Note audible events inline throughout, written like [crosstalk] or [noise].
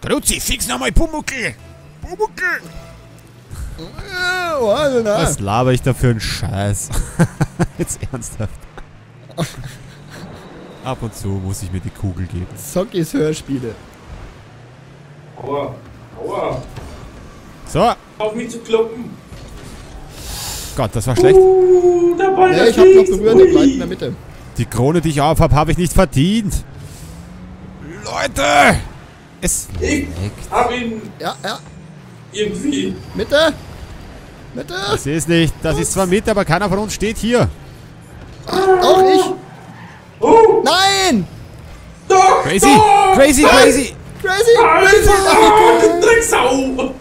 Kruzifix nochmal Pumuckel! Pumuckel! Was laber ich da für einen Scheiß? [laughs] Jetzt ernsthaft. Ab und zu muss ich mir die Kugel geben. Zockis Hörspiele. Aua. Aua. So, Auf mich zu kloppen. Gott, das war schlecht. Uh, der Ball, Ja, der ich hab noch berührt, der Ui. bleibt in der Mitte. Die Krone, die ich auf habe, habe ich nicht verdient. Leute! Es Ich leckt. hab ihn Ja, ja. irgendwie. Mitte. Mitte. Das ist nicht. Das ist zwar mit, aber keiner von uns steht hier. Auch ich. Oh, Nein. doch, Crazy! doch. Crazy, crazy! Crazy. Alter, Drecksau! [laughs]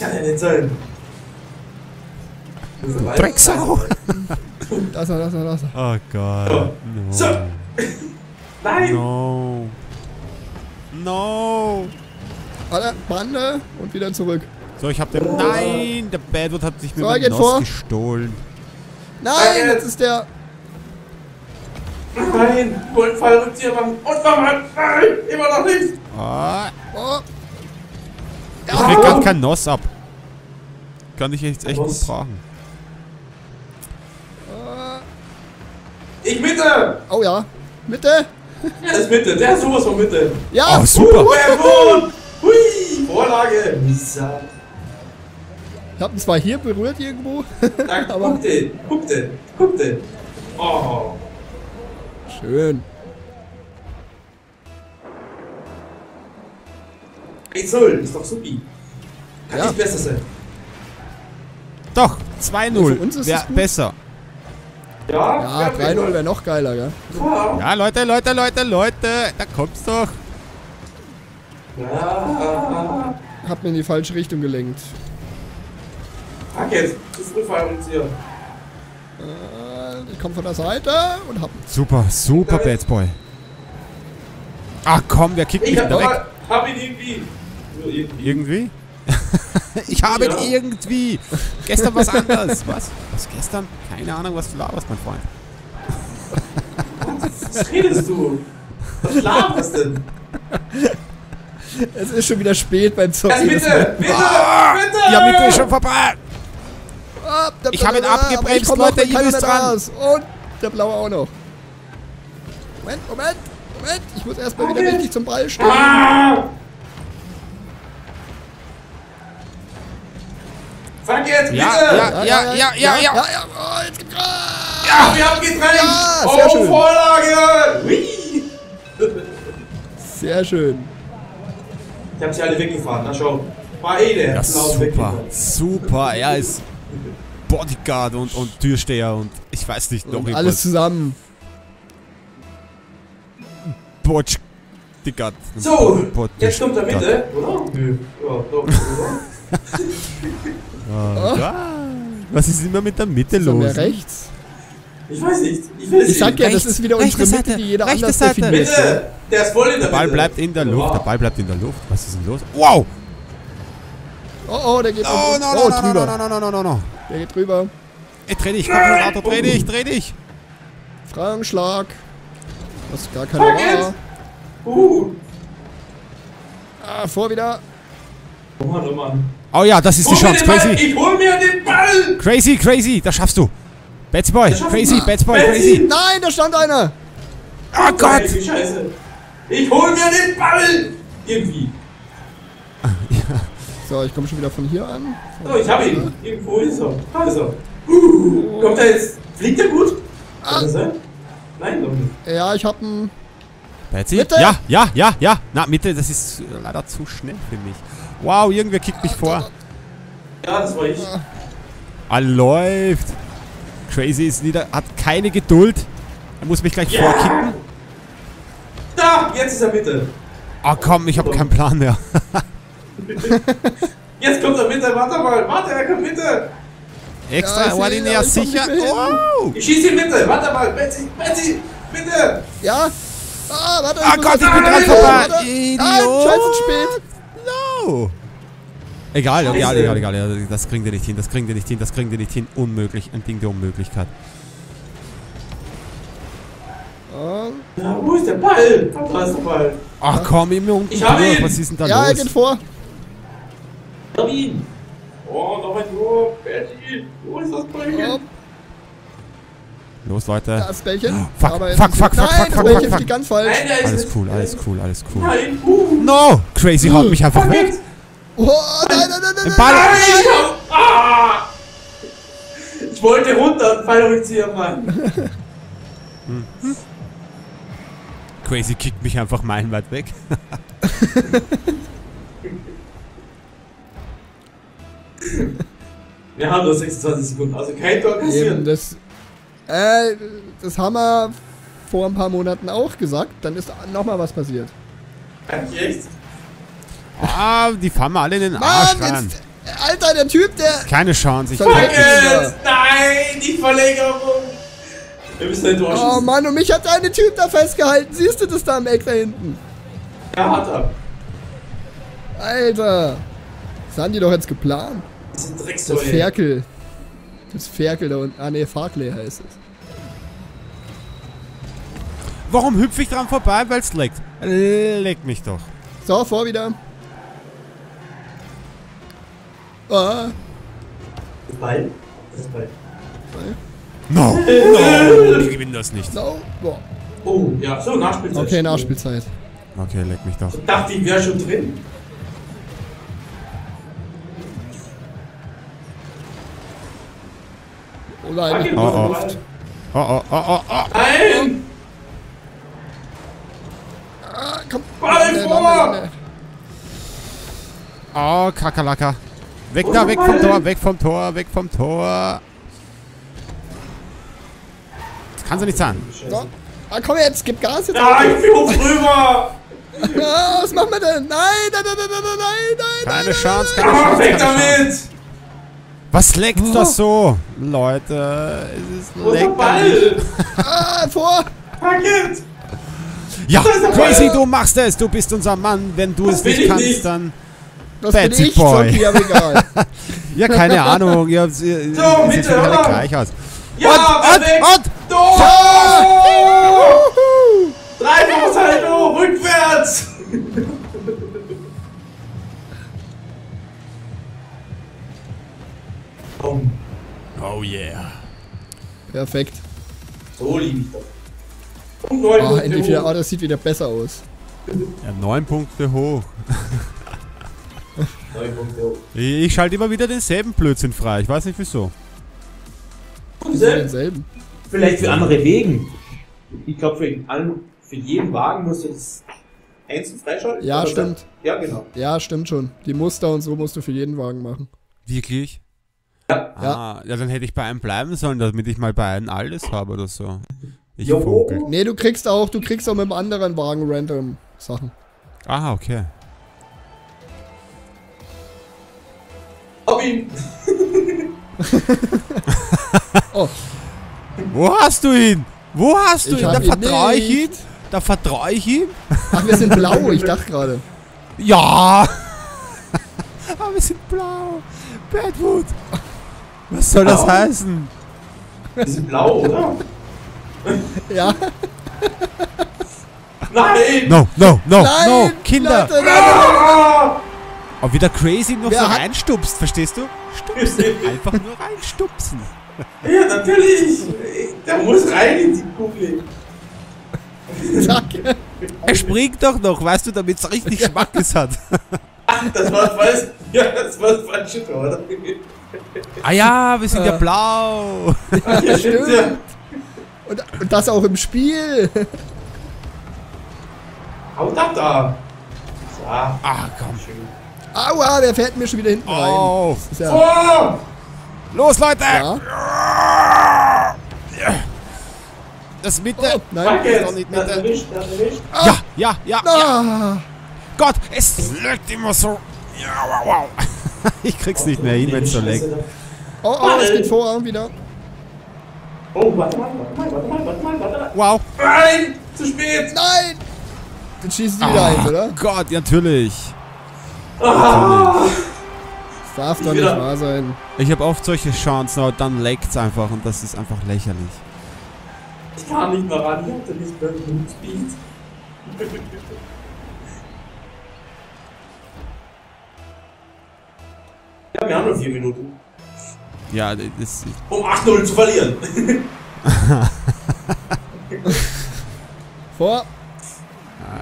Kann ja nicht sein. Drecksau! Da ist er, da ist er, da ist er. Oh Gott. So. No. [laughs] Nein! No. No. Warte, Bande und wieder zurück. So, ich hab den. Nein! Der Badwood hat sich mir So, Nos vor. gestohlen. Nein, jetzt ist der... Nein! Machen. Und nochmal! Nein! Immer noch nicht! Ah, Oh, ich krieg grad kein Nos ab. Kann ich jetzt echt gut Nos. brauchen. Ich Mitte! oh ja. Mitte. Der ist Mitte, der ist sowas von Mitte. Ja. Oh, super! Uh, er wohnt! Hui! Vorlage! Misa. Ich hab ihn zwar hier berührt irgendwo. [laughs] Da, Aber- guck den, guck den, guck den. Oh. Schön. 1-0, ist doch supi. Kann Ja. nicht besser sein. Doch, Für 2-0. uns ist Wär es gut. besser. Ja, Ja, 3-0 wäre noch geiler, gell? Ja. Ja, Leute, Leute, Leute, Leute. Da kommt's doch. ja. Hab mir in die falsche Richtung gelenkt. Fuck jetzt, zu früh Fallrückzieher. Äh, ich komm von der Seite und hab... Super, super Bad Boy. Ach komm, wer kickt mich Ich hab, direkt? aber, hab ihn irgendwie. Nur irgendwie. Irgendwie? [laughs] [laughs] [laughs] ich habe Ja. ihn irgendwie. Gestern was anderes. [laughs] Was? Was gestern? Keine Ahnung, was du laberst, mein Freund. Was redest du? Was laberst denn? Es ist schon wieder spät beim Zocken. bitte! Bitte! Ah, Bitte! Die haben mich schon vorbei. Ah, Ich hab ihn Blaue, abgebremst, ich Leute, ihr müsst dran. raus. Und der Blaue auch noch. Moment, Moment, Moment. Ich muss erstmal wieder richtig zum Ball stehen. Ah! Fang jetzt, bitte! Ja, ja, ja, ja, ja, ja. ja, ja. Oh, jetzt gibt's... Ah! Ja, wir haben gedrängt! Ja, oh, schön. Vorlage! Hui. Sehr schön. Ich hab sie alle weggefahren, na schau. War eh der. Ja, super. Super. Er ist Bodyguard und, und Türsteher und ich weiß nicht noch Und irgendwas. alles zusammen. Bodyguard. So, Bod- jetzt kommt der Bodyguard. Mitte, oder? Nö. Ja, doch, oder? [laughs] Oh. Ja. Was ist immer mit der Mitte So, los? mehr rechts. Ich weiß nicht. Ich es Ich sag ja, das Rechts, ist wieder unsere Mitte, Seite, die jeder rechte anders Seite. definiert. Bitte! Der ist voll in der Der Ball Mitte. bleibt in der Luft. Ja. Der Ball bleibt in der Luft. Was ist denn los? Wow! Oh, oh, der geht Oh, oh, no, oh, no, no, drüber. no, no, no, no, no, no. Der geht drüber. Ey, dreh dich, komm Auto, dreh dich, dreh dich. Frankenschlag. Was gar keiner Fuck war. Uh. Ah, vor wieder. Oh Mann, oh Mann. Oh ja, das ist die Hol Chance, den Ball! crazy. Ich hol mir den Ball! Crazy, crazy, das schaffst du. Bats Boy, crazy. Bats Boy, crazy. Nein, da stand einer. Oh Gott! Scheiße. Ich hol mir den Ball! Irgendwie. [laughs] So, ich komme schon wieder von hier an. So, ich hab ihn. Irgendwo ist er. Da ist er. Uh, kommt er jetzt? Fliegt er gut? Kann das sein? Nein, doch nicht. Ja, ich hab einen. Betsy? Mitte? Ja, ja, ja, ja. Na, Mitte, das ist leider zu schnell für mich. Wow, irgendwer kickt mich vor. Ja, das war ich. Ah, läuft. Crazy ist wieder, hat keine Geduld. Er muss mich gleich Ja. vorkicken. Da! Jetzt ist er Mitte. Oh komm, ich habe keinen Plan mehr. [laughs] Jetzt kommt er Mitte. Warte mal. Warte, er kommt Mitte. Ja, Extra ich seh, ordinär aber ich komm sicher. Wow. Ich schieße in Mitte. Warte mal. Betsy, Betsy. Bitte. Ja. Ah, warte. Ah Gott, ich bin dran vorbei. Idiot. scheiße, spät. No. Egal, egal, Scheiße. egal, egal, egal. Das kriegen die nicht hin, das kriegen die nicht hin, das kriegen die nicht hin. Unmöglich, ein Ding der Unmöglichkeit. Ja, wo ist der Ball? Da ist der Ball. Ach komm, immer unten Ich hab ihn. Was ist denn da Ja, er los? geht vor. Hab ihn. Oh, noch ein Tor. Betty, wo ist das Ball? Ja, Los, Leute. das Bällchen. Fuck, Aber jetzt fuck, ist- fuck, fuck, Nein, fuck, fuck, Bällchen fuck, fuck. ganz falsch. Nein, ist Alles es. cool, alles cool, alles cool. Nein, uh. No! Crazy haut mich einfach weg. Fuck. Oh, nein, nein, nein, nein. Ball. Nein, ich hab, ah! Ich wollte runter und Fallrückzieher, Mann. Crazy kickt mich einfach meilenweit weg. [laughs] Wir haben nur 26 Sekunden, also kein Tor Eben, kassieren. das, äh, das haben wir vor ein paar Monaten auch gesagt. Dann ist nochmal was passiert. Echt? Ah, die fahren wir alle in den Arsch Mann, rein. jetzt, Alter, der Typ, der... Keine Chance. Ich Fuck it! Nein, die Verlängerung! Wir müssen ein Tor Oh schießen. Mann, und mich hat der eine Typ da festgehalten. Siehst du das da am Eck da hinten? Ja, hat er. Alter. Das haben die doch jetzt geplant. Das ist ein ey. Ferkel. Das Ferkel da unten. Ah ne, Farkley heißt es. Warum hüpfe ich dran vorbei? Weil es leckt. Leck mich doch. So, vor wieder. Ah, Das Ball? Das ist Ball. No! [laughs] No! Wir gewinnen das nicht. no. Boah. Oh, ja, so, Nachspielzeit. Okay, Nachspielzeit. Okay, leck mich doch. Ich dachte, ich wäre schon drin. Oh nein, ich Oh, oh. Oh, oh, oh, oh, oh. Nein! ah, komm. Ball vor! nee. Oh, Kakerlaka. Weg da, ist weg vom? Tor, weg vom Tor, weg vom Tor. Das kann so nicht sein. So. Ah, komm jetzt, gib Gas jetzt. Ja, ich flieg rüber! Ah, [laughs] was machen wir denn? Nein, nein, nein, nein, nein, nein, nein, nein. Keine nein, Chance, keine Ah, Chance, weg keine Chance. damit! Was leckt Oh. das so? Leute, es ist leckerlich. Ball? Ah, vor. It! Ja, Crazy, du machst es. Du bist unser Mann. Wenn du Das es nicht ich kannst, nicht. dann... Das Betsy bin ich, Boy. Zombie, aber egal. [laughs] Ja, keine Ahnung. Ihr, habt- ihr, ihr So, seht bitte, schon alle hör. gleich aus. Ja, und, und, und! Tor! Dreifachsalto, rückwärts! Komm, Oh yeah. Perfekt. so lieb ich das. Und neun Ah, Punkte endlich wieder. Ah, das sieht wieder besser aus. Ja, neun Punkte hoch. Neun Punkte hoch. Ich schalte immer wieder denselben Blödsinn frei. Ich weiß nicht wieso. Wieso denselben? Vielleicht für andere Wegen. Ich glaube, für, allen- für jeden Wagen musst du das einzeln freischalten. Ja, stimmt. Ja, genau. Ja, stimmt schon. Die Muster und so musst du für jeden Wagen machen. Wirklich? Ja. Ah, ja, dann hätte ich bei einem bleiben sollen, damit ich mal bei einem alles habe oder so. Ich Jo. Vogel. Nee, du kriegst auch, du kriegst auch mit dem anderen Wagen random Sachen. Ah, okay. Hab ihn! [laughs] Oh, Wo hast du ihn? Wo hast du Ich ihn? Da ihn vertraue ich ihm. nicht. Da vertraue ich ihm. ach, wir sind blau, ich [laughs] dachte gerade. Ja! [laughs] Aber wir sind blau. Badwood. Was soll das heißen? Die sind blau, oder? [laughs] Ja, Nein! No, no, no, nein, no. Kinder. Leute, nein, Ah! Ob wieder crazy noch Wer so hat- reinstupst, verstehst du? Stupsen. [laughs] Einfach nur reinstupsen. Ja, natürlich! Der muss rein in die Kugel. zack. Er springt doch noch, weißt du, damit es richtig Schmackes hat. [laughs] Das war falsch. Ja, das war das falsche Tor, oder? Ah ja, wir sind ja Äh. blau. Ach, ja, stimmt ja. Und, und das auch im Spiel. Haut ab da! So. Ah, komm. Schön. Aua, wer fährt mir schon wieder hinten rein? Oh. Das ist ja, Oh! Los, Leute. ja. Das Mitte. Oh, nein. Fuck ist doch nicht Das Mitte. erwischt, das erwischt. Ja, ja, ja, ja. Ah, Gott, es leckt immer so. Ja, wow, wow. [laughs] Ich krieg's nicht mehr hin, wenn es so leckt. oh, oh, es geht vor wieder. Oh, warte mal, warte mal, warte mal, warte mal, warte mal. Wow. Nein! Zu spät! Nein! Dann schießt du wieder eins, oder? Gott, natürlich. Ah! Das darf doch nicht Wieder. wahr sein. Ich habe oft solche Chancen, aber dann leckt's einfach und das ist einfach lächerlich. Ich kam nicht mehr ran, ich hatte nicht mehr genug Speed. [laughs] Ja, wir haben nur vier Minuten. Ja, das, Um 8-0 zu verlieren. Vor.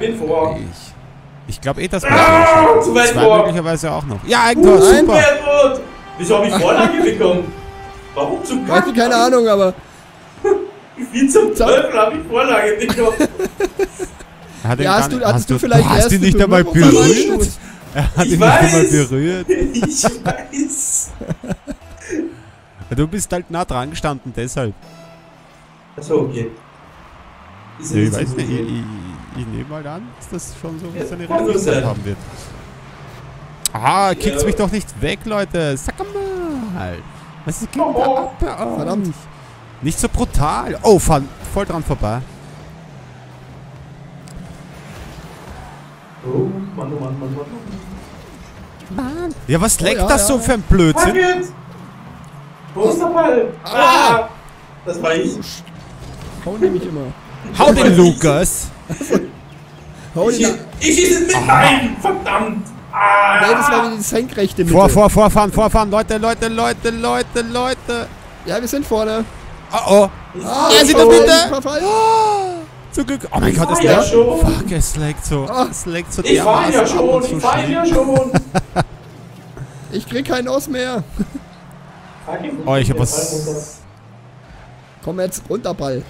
Bin vor. ich, ich glaube eh, das Ah, zu weit Zwei vor. möglicherweise auch noch. Ja, Eigentor, Nein, super. Edward! Wieso habe ich Vorlage bekommen? Warum zum Weiß ich keine Ahnung, aber. Wie zum Teufel habe ich Vorlage bekommen? Ja, hast du, hattest du vielleicht hast erst ihn nicht einmal vom berührt? Er hat Ich ihn nicht einmal weiß. berührt. [laughs] Ich weiß. Du bist halt nah dran gestanden, deshalb. Achso, okay. Ist Ja, ich weiß nicht, ich, ich, ich nehme mal an, dass das schon so Ja, seine sein. haben wird. Ah, kickt's Ja. mich doch nicht weg, Leute. Sag mal. Was ist Oh. da ab euch? Verdammt. Nicht so brutal. Oh, fahren voll dran vorbei. Oh, Mann, oh Mann, Mann, Mann. Ja, was leckt ja, das ja, so ja. für ein Blödsinn? Wo ist der Ball? Ah! Das war ich. Hau nämlich immer. Hau den Lukas. Hau Ich, den. ich schieße mit rein! Verdammt! Ah! Nee, das war die senkrechte Mitte. Vor, vor, vorfahren, vorfahren. Leute, Leute, Leute, Leute, Leute. Ja, wir sind vorne. Oh, oh. Ah, Er ist in oh, der Mitte. Verfall. Zum Glück. Oh mein Gott, es ja leckt. schon. Fuck, es leckt so. Ah. Es leckt so Ich fahr ja schon, ich schlimm. ja schon! [laughs] Ich krieg keinen Aus mehr. Oh, ich hab was. Komm jetzt runter, Ball.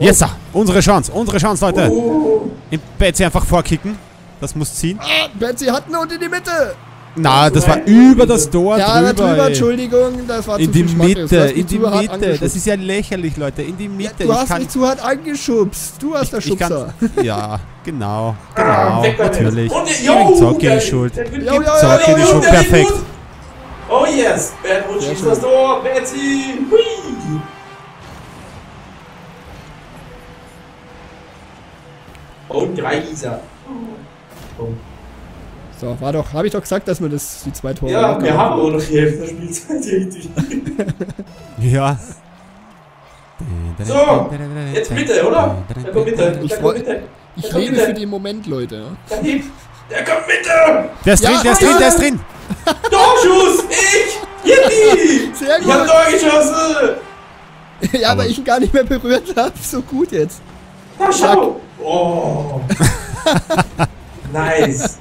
Yes, sir. unsere Chance, unsere Chance, Leute. Oh, Im Betsy einfach vorkicken. Das muss ziehen. Ah, Betsy hat ihn und in die Mitte. Na, das war über das Tor Ja, drüber. drüber, ey. Entschuldigung, das war In zu die viel Mitte, in die Mitte. Das ist ja lächerlich, Leute. In die Mitte. Du ich hast kann, mich zu hart angeschubst. Du hast der Schubser. kann, [laughs] Ja, genau. ah, Genau, natürlich. Und Zocki der- die Schuld. Zocki jo, die Schuld, perfekt. Oh yes, Sehr schießt das Tor, Betsy! Hui! Und drei Isa. Oh. So, war doch, habe ich doch gesagt, dass wir das die zwei Tore Ja, wir haben auch noch die Hälfte der Spielzeit richtig. [laughs] Ja. So, jetzt bitte, oder? Der kommt bitte, Ich der freu- kommt bitte. Ich lebe bitte. für den Moment, Leute. Der. Der kommt bitte! Der ist Ja, drin, der ist drin, der ist drin. [laughs] Torschuss! Ich! Yippie! Sehr Ich hab gut. Tor geschossen! ja, aber Aber- ich ihn gar nicht mehr berührt habe. So gut jetzt. Na schau! Oh! [laughs] nice!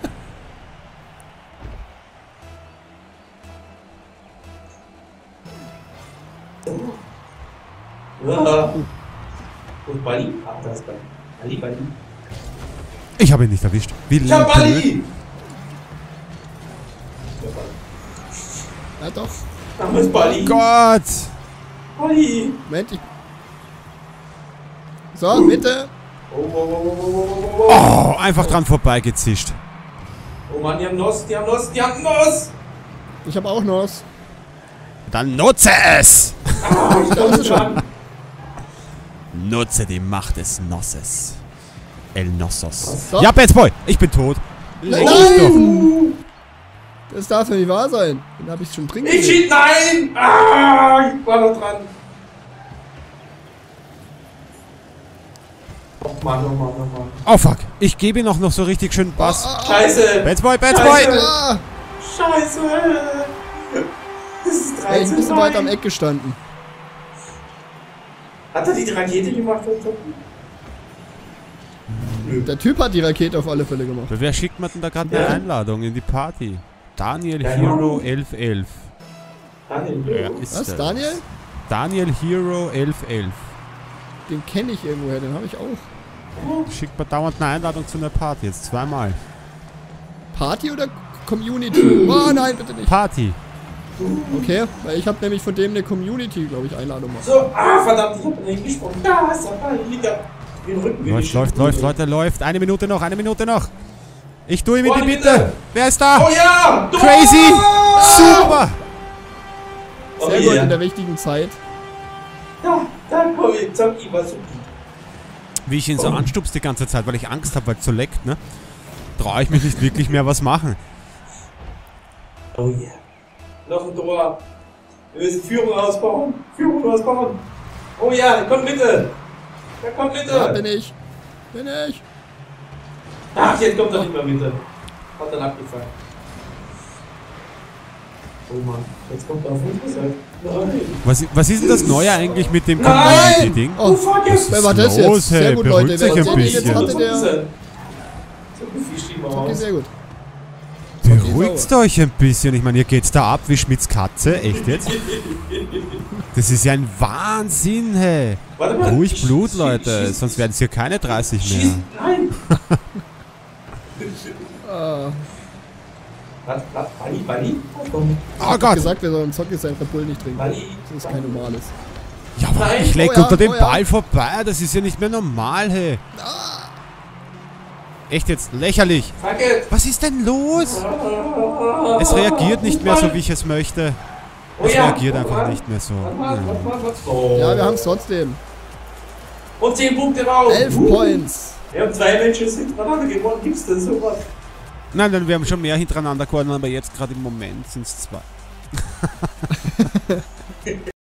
Und Bali? Ah, da ist Bali. Bali, Bali. Ich habe ihn nicht erwischt. Wie Ich hab. Bali! Ja, Bali. Ja, doch. Da ist Bali. Gott. Bali! Moment, ich. So, Mitte. Oh, oh, oh, oh, oh, oh, oh. Oh, einfach dran vorbeigezischt. oh Mann, die haben Nuss, die haben Nuss, die haben Nuss! Ich habe auch noch. Dann nutze es. Ah, ich Da ist komme es schon. Nutze die Macht des Nosses. El Nossos. So. Ja, Bad Boy, ich bin tot. Doch. Nein! Das darf ja nicht wahr sein. Den habe ich schon drin Ich schied, nein! Ah, ich war noch dran. Oh Mann, oh Mann, oh Mann. Oh fuck, ich gebe ihm noch, noch so richtig schön Bass. Scheiße! Bad Boy, Bad Scheiße. Boy. Ah, Scheiße! [laughs] Das ist ey, 13 ein bisschen weit am Eck gestanden. Hat er die Rakete gemacht? Nö. Der Typ hat die Rakete auf alle Fälle gemacht. Wer schickt mir denn da gerade eine Ja. Einladung in die Party? Daniel Hero Ahnung. 1111. Daniel, ist Was, das? Daniel? Daniel Hero 1111. Den kenne ich irgendwoher, den habe ich auch. Schickt mir dauernd eine Einladung zu einer Party, jetzt zweimal. Party oder Community? Oh nein, bitte nicht. Party. Okay, weil ich habe nämlich von dem eine Community, glaube ich, Einladung gemacht. So, ah, verdammt, ich hab nicht gesprochen. Da ist Liga. Den Rücken Läuft, läuft, läuft, Leute, läuft. Eine Minute noch, eine Minute noch. Ich tue ihm in die bitte. Wer ist da? Oh ja! Tor! Crazy! Super! Oh Sehr gut in der wichtigen Zeit. Da, da komm ich, Zocki war super. Wie ich ihn so anstupst die ganze Zeit, weil ich Angst habe, weil es so leckt, ne? Traue ich mich nicht wirklich mehr was machen. Oh yeah. Noch ein Tor. Wir müssen Führung ausbauen. Führung ausbauen. Oh ja, komm bitte. Wer kommt mit? Ja, bin ich. Bin ich. Ach, jetzt kommt er nicht mehr mit. Hat dann abgefangen. Oh Mann, jetzt kommt er auf. Nein. Was, was ist denn das Neue eigentlich mit dem Nein! Community-Ding? Oh, fuck jetzt. Wer war das los, jetzt? hey? Sehr gut, Beruhigt Leute. sich Wer ein hat jetzt bisschen. hatte der. So gefischt immer Okay, aus. sehr gut. Beruhigt euch ein bisschen. Ich meine, ihr geht's da ab wie Schmidts Katze. Echt jetzt? Das ist ja ein Wahnsinn, hey. Warte mal. Ruhig Blut, Leute. schieß, Sonst werden es hier keine 30 Schieß, mehr. nein. Ah, [laughs] Was, was, Bunny, Bunny? Oh. Oh ich hab Gott. gesagt, wir sollen Zocki sein Red Bull nicht trinken. Bunny. Das ist kein normales. Ja, aber Nein. ich leg Oh ja, unter dem oh ja. Ball vorbei. Das ist ja nicht mehr normal, hey. Echt jetzt? Lächerlich. Was ist denn los? Es reagiert nicht mehr so, wie ich es möchte. Es reagiert einfach nicht mehr so. Ja. wir haben es trotzdem. Und 10 Punkte raus. 11 Uh. Points. Wir haben zwei Matches hintereinander gewonnen. Gibt's denn sowas? Nein, nein, wir haben schon mehr hintereinander gewonnen, aber jetzt gerade im Moment sind es zwei. [laughs]